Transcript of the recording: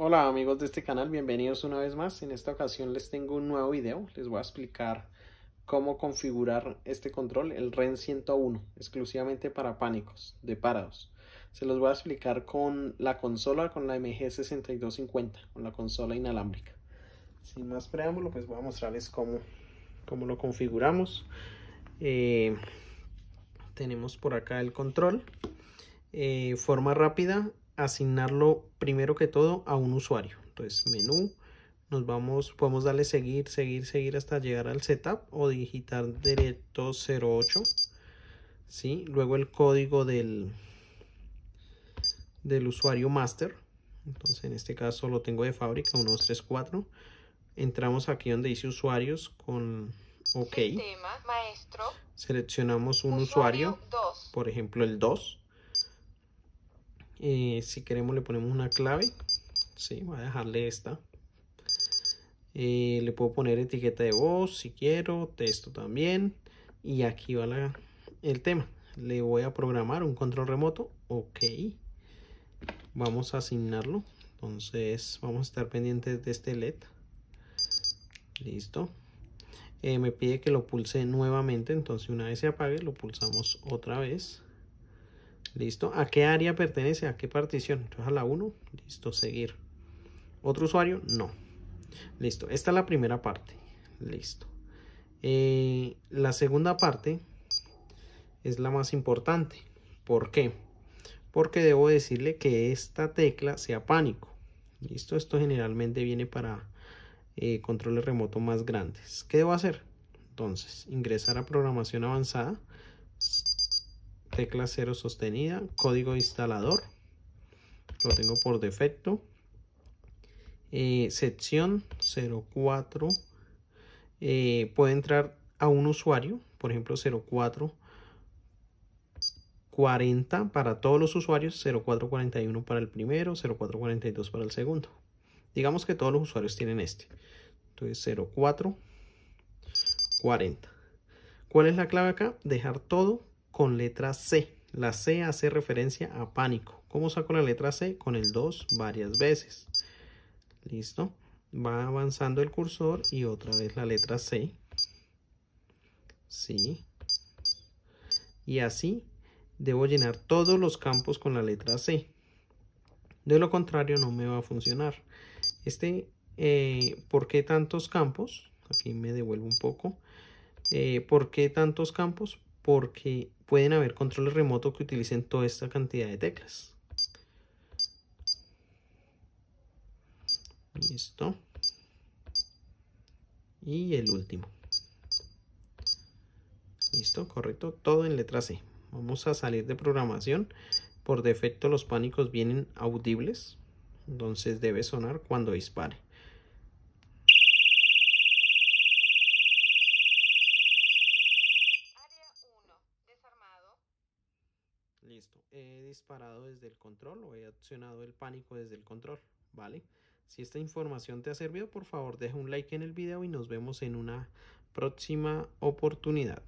Hola amigos de este canal, bienvenidos una vez más. En esta ocasión les tengo un nuevo video. Les voy a explicar cómo configurar este control, el REN 101, exclusivamente para pánicos de parados. Se los voy a explicar con la consola, con la MG6250, con la consola inalámbrica. Sin más preámbulo, pues voy a mostrarles cómo, cómo lo configuramos. Eh, tenemos por acá el control. Eh, forma rápida asignarlo primero que todo a un usuario. Entonces, menú, nos vamos, podemos darle seguir, seguir, seguir hasta llegar al setup o digitar directo 08. ¿sí? Luego el código del, del usuario master. Entonces, en este caso lo tengo de fábrica 1234. Entramos aquí donde dice usuarios con OK. maestro. Seleccionamos un usuario, por ejemplo el 2 eh, si queremos le ponemos una clave. Sí, voy a dejarle esta. Eh, le puedo poner etiqueta de voz si quiero texto también. Y aquí va el tema. Le voy a programar un control remoto. Ok. Vamos a asignarlo. Entonces vamos a estar pendientes de este led listo. Eh, me pide que lo pulse nuevamente. Entonces una vez se apague lo pulsamos otra vez Listo. ¿A qué área pertenece? ¿A qué partición? Entonces a la 1. Listo. Seguir. ¿Otro usuario? No. Listo. Esta es la primera parte. Listo. Eh, la segunda parte es la más importante. ¿Por qué? Porque debo decirle que esta tecla sea pánico. Listo. Esto generalmente viene para eh, controles remotos más grandes. ¿Qué debo hacer? Entonces, ingresar a programación avanzada tecla 0 sostenida, código instalador, lo tengo por defecto, eh, sección 04, eh, puede entrar a un usuario, por ejemplo 04 40 para todos los usuarios, 0441 para el primero, 0442 para el segundo. Digamos que todos los usuarios tienen este. Entonces 04 40. ¿Cuál es la clave acá? Dejar todo con letra C. La C hace referencia a pánico. ¿Cómo saco la letra C? Con el 2 varias veces. Listo. Va avanzando el cursor y otra vez la letra C. Sí. Y así debo llenar todos los campos con la letra C. De lo contrario no me va a funcionar. Este, eh, ¿por qué tantos campos? Aquí me devuelvo un poco. Eh, ¿Por qué tantos campos? Porque pueden haber controles remotos que utilicen toda esta cantidad de teclas. Listo. Y el último. Listo, correcto. Todo en letra C. Vamos a salir de programación. Por defecto los pánicos vienen audibles. Entonces debe sonar cuando dispare. He disparado desde el control o he accionado el pánico desde el control, ¿vale? Si esta información te ha servido, por favor deja un like en el video y nos vemos en una próxima oportunidad.